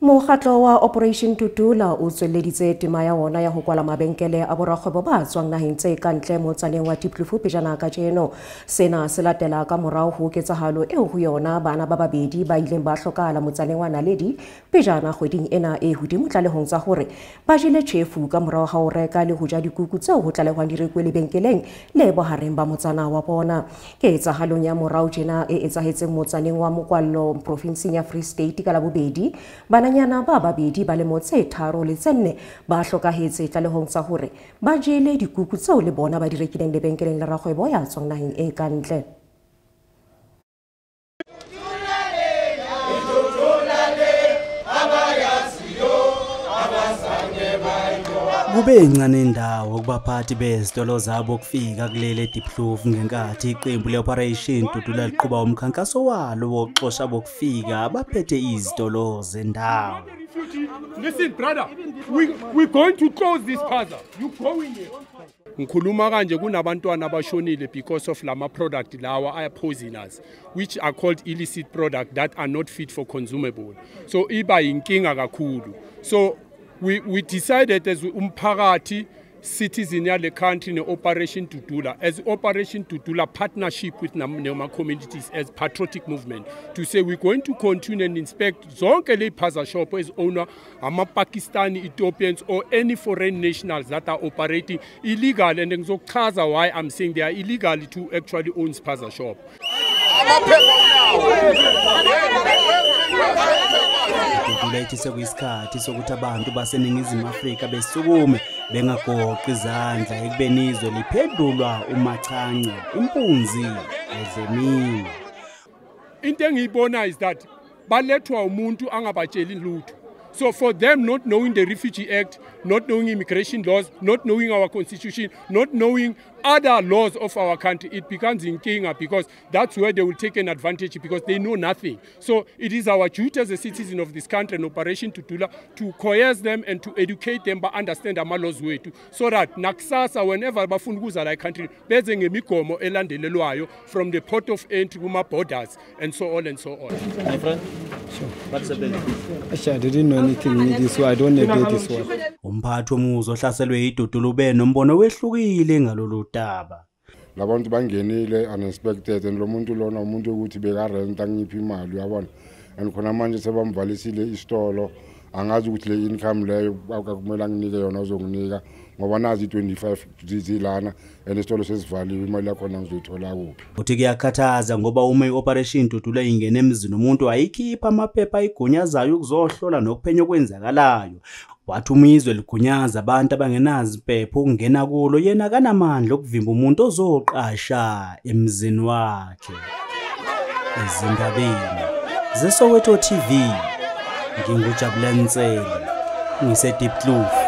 mokgatlo wa operation tutula o tsweleditse tema ya ona ya go kwala mabenkele a borakgwebo ba tswang nageng tse mo tsaneng wa tiplufu pejana ka jeno sena se latela ka morago go oketsagalo eo go yona bana ba babedi ba ileng ba tlhokala motsaneng wa naledi pejana kgweding ena e godimo tlalehong tsa gore ba jele tšhefu ka morago ga o reka le go ja dikuku tseo go tlalehwang di lebenkeleng le bogareng ba motsana wa bona. Ke tsagalong ya morago jena e e tsagetseng motsaneng wa mokwallo porofenseng ya free state ka labobedi bananyana ba babedi ba lemo tse tharo le tse nne ba tlhokagetse tlalehong tsa gore ba jele dikuku tseo le bona ba di rekileng lebenkeleng le ragwebo ya tswang nageng e kantle kube incane indawo kubaphathi bezitolo zabo ukufika kuleli diploof ngenkathi iqembu le-operation dudula liqhuba umkhankaso walo wokuxosha bokufika abaphethe izitolo zendawo Listen, brother, we, we're going to close this plaza. You go in here. ngikhuluma kanje kunabantwana abashonile because of lama product lawa are poisonous which are called illicit product that are not fit for consumable so iba yinkinga kakhulu so we, we decided as umphakathi citizen yale country ne-operation dudula as operation dudula partnership with nema communities as patriotic movement to say we're going to continue and inspect zonke le-phaza shop ezi-ownwa ama-pakistani ethiopians or any foreign nationals that are operating illegal and ngizokuchaza why i'm saying they are illegal to actually own spaza shop dudula ithi sekuyisikhathi sokuthi abantu baseningizimu afrika besukume bengagoqi izandla ekubeni izwe liphendulwa umachance impunzi edlemini into engiyibona is that balethwa umuntu angabatsheli lutho. So for them not knowing the refugee act not knowing immigration laws not knowing our constitution not knowing other laws of our country it becomes in inkinga because that's where they will take an advantage because they know nothing so it is our duty as a citizen of this country and operation tutula to coerce them and to educate them by understand ama-laws wethu so that nakusasa whenever bafuna ukuza la country beze ngemigomo elandelelwayo from the port of entry kuma-borders and so on and so on My friend? Sure. What's the bill? Actually, I didn't know anything in this one. I don't know this one. Umphathi womuzi ohlaselwe idudula ube nombono wehlukile ngalolu daba labantu bangenile unexpected and lo muntu lona umuntu ukuthi bekarenta angiphi imali uyabona? And khona manje sebamvalisile isitolo angazi ukuthi le income leyo akumele anginike yona uzonginika ngoba nazi i-25 zilana and isitolo sesivaliwe imali yakhona ngizoyithola kuphi? Uthi kuyakhathaza ngoba uma i-operation dudula ingene emzini umuntu ayikhipha amaphepha ayigunyazayo ukuzohlola nokuphenya okwenzakalayo. Wathi uma izwe ligunyaza abantu abangenazi impepho ukungena kulo yena kanamandla okuvimba umuntu ozoqasha emzini wakhe. Ezindabeni zesoweto tv ngingujabulani nsele ngise-deep kloof